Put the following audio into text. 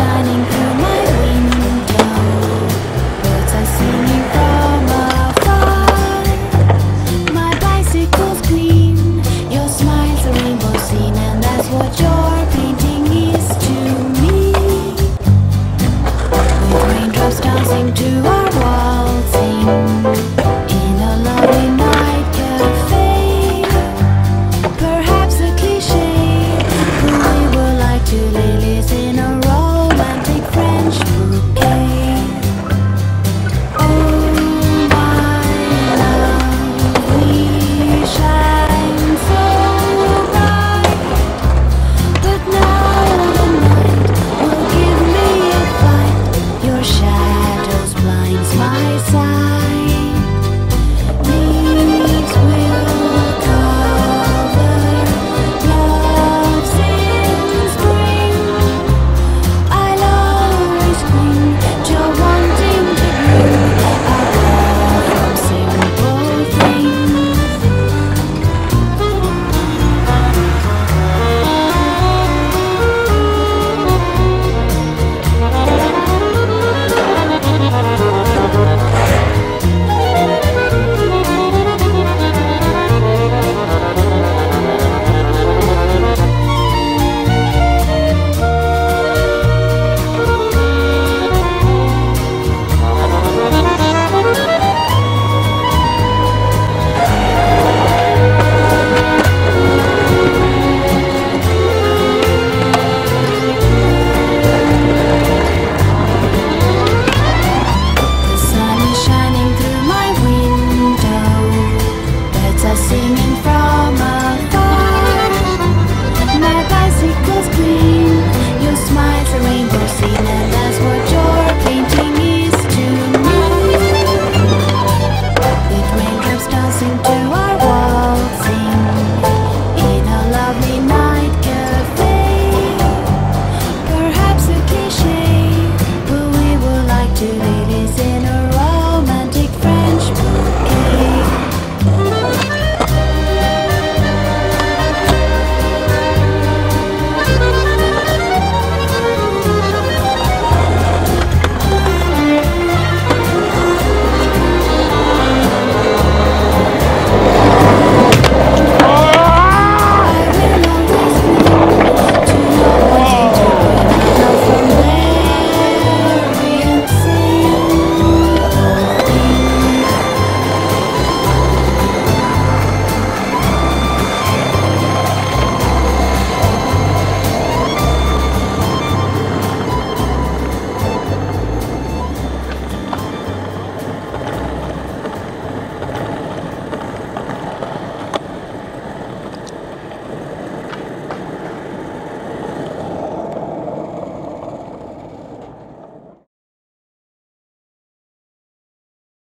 shining through.